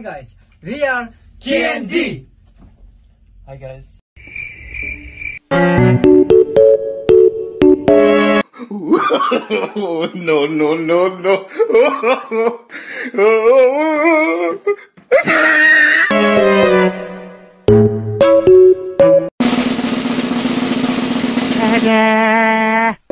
guys, we are KND. Hi guys. No, no, no, no. oh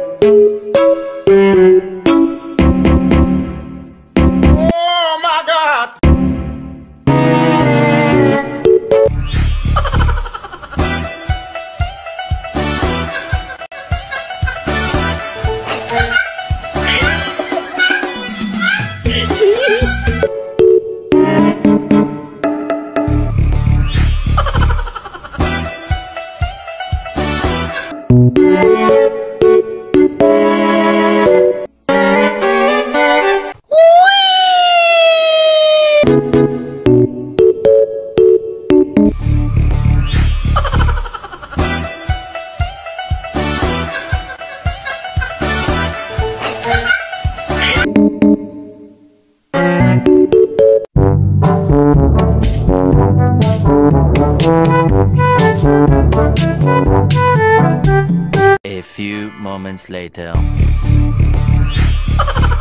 Moments later.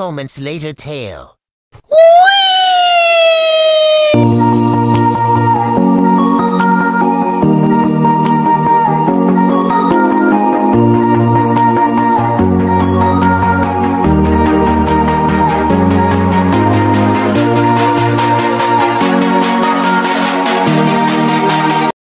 moments later, tail.